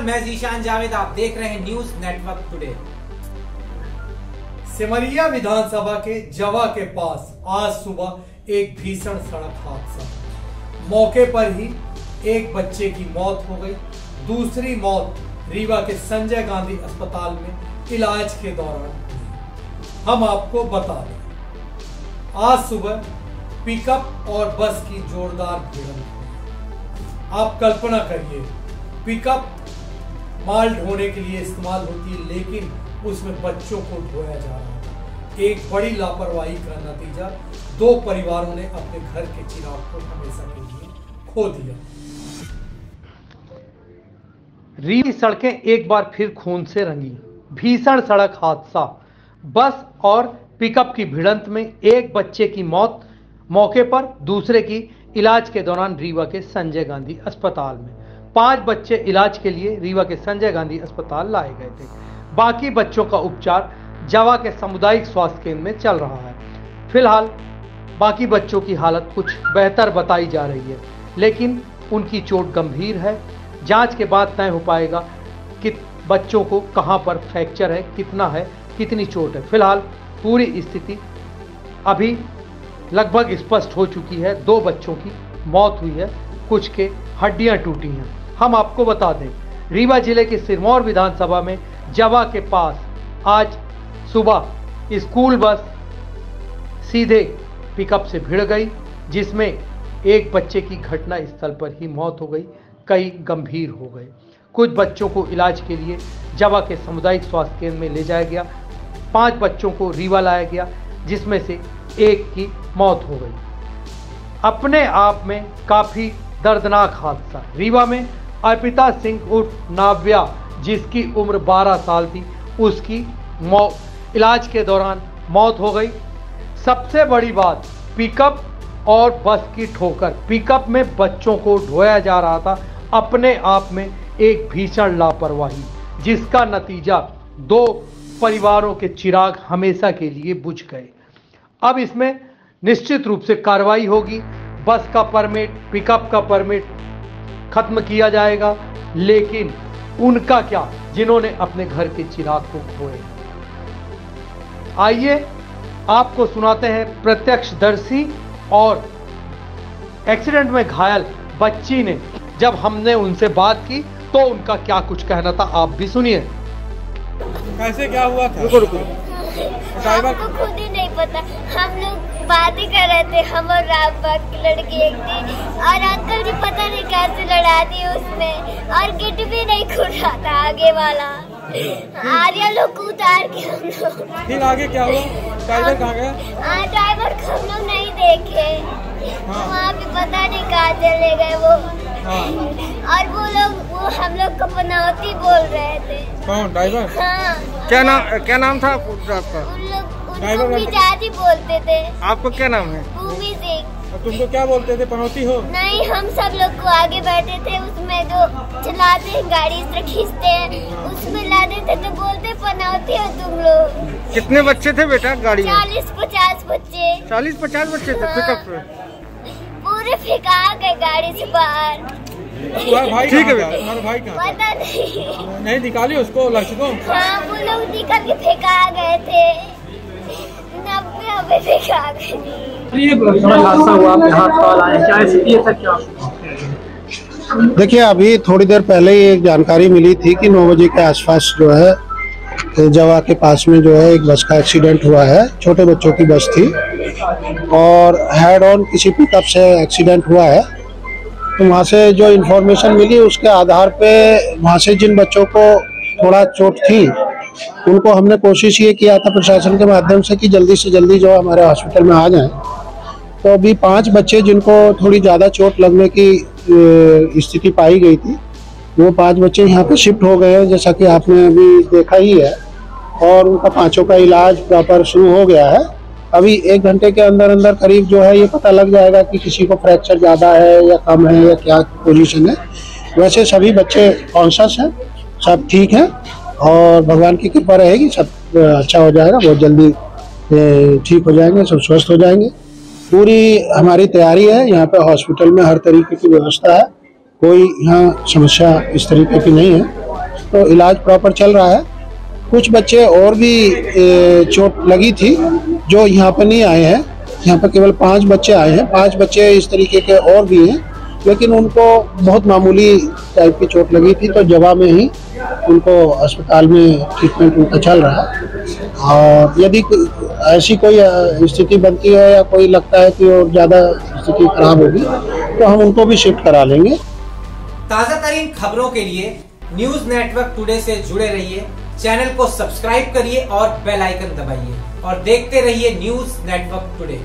नमस्कार, मैं जीशान जावेद, आप देख रहे हैं news network today. Simaria Vidhansabha के जवा के पास आज सुबह एक भीषण सड़क हादसा। मौके पर ही एक बच्चे की मौत हो गई। दूसरी मौत रीवा के संजय गांधी अस्पताल में इलाज के दौरान हम आपको बता दें, आज सुबह पिकअप और बस की जोरदार भिड़ंत आप कल्पना करिए, पिकअप माल ढोने के लिए इस्तेमाल होती है, लेकिन उसमें बच्चों को ढोया जा रहा था। एक बड़ी लापरवाही का नतीजा, दो परिवारों ने अपने घर के चिराग को हमेशा के लिए खो दिया। रीवी सड़कें एक बार फिर खून से रंगी। भीषण सड़क हादसा। बस और पिकअप की भिड़ंत में एक बच्चे की मौत, मौके पर दूसरे की इलाज के दौरान रीवा के संजय गांधी अस्पताल में। पाँच बच्चे इलाज के लिए रीवा के संजय गांधी अस्पताल लाए गए थे। बाकी बच्चों का उपचार जवा के सामुदायिक स्वास्थ्य केंद्र में चल रहा है। फ़िलहाल बाकी बच्चों की हालत कुछ बेहतर बताई जा रही है, लेकिन उनकी चोट गंभीर है। जाँच के बाद तय हो पाएगा कि बच्चों को कहाँ पर फ्रैक्चर है, कितना है, कितनी चोट है। फ़िलहाल पूरी स्थिति अभी लगभग स्पष्ट हो चुकी है। दो बच्चों की मौत हुई है, कुछ के हड्डियाँ टूटी हैं। हम आपको बता दें, रीवा ज़िले के सिरमौर विधानसभा में जवा के पास आज सुबह स्कूल बस सीधे पिकअप से भिड़ गई, जिसमें एक बच्चे की घटना स्थल पर ही मौत हो गई, कई गंभीर हो गए। कुछ बच्चों को इलाज के लिए जवा के सामुदायिक स्वास्थ्य केंद्र में ले जाया गया, पाँच बच्चों को रीवा लाया गया, जिसमें से एक की मौत हो गई। अपने आप में काफ़ी दर्दनाक हादसा रीवा में अर्पिता सिंह उर्फ़ नाव्या, जिसकी उम्र 12 साल थी, उसकी मौ, इलाज के दौरान मौत हो गई। सबसे बड़ी बात पिकअप और बस की ठोकर। पिकअप में बच्चों को ढोया जा रहा था, अपने आप में एक भीषण लापरवाही, जिसका नतीजा दो परिवारों के चिराग हमेशा के लिए बुझ गए। अब इसमें निश्चित रूप से कार्रवाई होगी। बस का परमिट पिकअप का परमिट खत्म किया जाएगा। लेकिन उनका क्या? जिन्होंने अपने घर के चिराग को खोए। आइए आपको सुनाते हैं प्रत्यक्षदर्शी और एक्सीडेंट में घायल बच्ची ने। जब हमने उनसे बात की तो उनका क्या कुछ कहना था आप भी सुनिए। कैसे क्या हुआ था? रुको रुको। ड्राइवर हमको खुद ही नहीं पता। हम लोग बात ही कर रहे थे हम और रामबाग की लड़की एक थी। और अंकल जी पता नहीं कैसे लड़ा दी उसमें और गेट भी नहीं खुल रहा था आगे वाला। आर्या लोग को उतार के हम लोग फिर आगे क्या हुआ? ड्राइवर कहाँ गया? हाँ ड्राइवर को हम लोग नहीं देखे। हाँ। वहाँ पे पता नहीं कहाँ चले गए वो। हाँ। और वो लोग हम लोग को पनौती बोल रहे थे। कौन ड्राइवर? हाँ। क्या नाम क्या नाम था आपका? उन लोग ड्राइवर बोलते थे। आपको क्या नाम है? भूमि सिंह तुमको क्या बोलते थे पनौती हो? नहीं हम सब लोग को आगे बैठे थे उसमें जो चलाते हैं गाड़ी तरह खींचते हैं उसमें लाते थे तो बोलते पनौती हो तुम लोग। कितने बच्चे थे बेटा गाड़ी चालीस पचास बच्चे। चालीस पचास बच्चे थे पे? पूरे फेंका गए गाड़ी से बाहर। तुम्हारा भाई ठीक है बेटा। तुम्हारा भाई कहाँ था? पता नहीं। नहीं निकाली उसको लक्ष्य को? हाँ वो लोग निकल के फेंका गए थे। नब्बे नब्बे फेंका गए ये सड़क हादसा हुआ आप यहाँ कॉल आए क्या स्थिति सर क्या? देखिए अभी थोड़ी देर पहले ही एक जानकारी मिली थी कि नौ बजे के आसपास जो है जवा के पास में जो है एक बस का एक्सीडेंट हुआ है। छोटे बच्चों की बस थी। और हेड ऑन किसी पिकअप से एक्सीडेंट हुआ है। तो वहाँ से जो इन्फॉर्मेशन मिली, उसके आधार पे वहाँ से जिन बच्चों को थोड़ा चोट थी, उनको हमने कोशिश ये किया था प्रशासन के माध्यम से कि जल्दी से जल्दी जो हमारे हॉस्पिटल में आ जाएँ। तो अभी पाँच बच्चे जिनको थोड़ी ज़्यादा चोट लगने की स्थिति पाई गई थी, वो पाँच बच्चे यहाँ पे शिफ्ट हो गए हैं, जैसा कि आपने अभी देखा ही है। और उनका पाँचों का इलाज प्रॉपर शुरू हो गया है। अभी एक घंटे के अंदर अंदर करीब जो है ये पता लग जाएगा कि किसी को फ्रैक्चर ज़्यादा है या कम है या क्या पोजीशन है। वैसे सभी बच्चे कॉन्शस हैं, सब ठीक हैं और भगवान की कृपा रहेगी, सब अच्छा हो जाएगा, बहुत जल्दी ठीक हो जाएँगे, सब स्वस्थ हो जाएँगे। पूरी हमारी तैयारी है, यहाँ पे हॉस्पिटल में हर तरीके की व्यवस्था है। कोई यहाँ समस्या इस तरीके की नहीं है। तो इलाज प्रॉपर चल रहा है। कुछ बच्चे और भी चोट लगी थी जो यहाँ पर नहीं आए हैं, यहाँ पर केवल पाँच बच्चे आए हैं। पाँच बच्चे इस तरीके के और भी हैं, लेकिन उनको बहुत मामूली टाइप की चोट लगी थी तो जवा में ही उनको अस्पताल में ट्रीटमेंट उनका चल रहा। और यदि ऐसी कोई स्थिति बनती है या कोई लगता है कि और ज़्यादा स्थिति खराब होगी तो हम उनको भी शिफ्ट करा लेंगे। ताज़ा तरीन खबरों के लिए न्यूज़ नेटवर्क टुडे से जुड़े रहिए। चैनल को सब्सक्राइब करिए और बेल आइकन दबाइए। और देखते रहिए न्यूज़ नेटवर्क टुडे।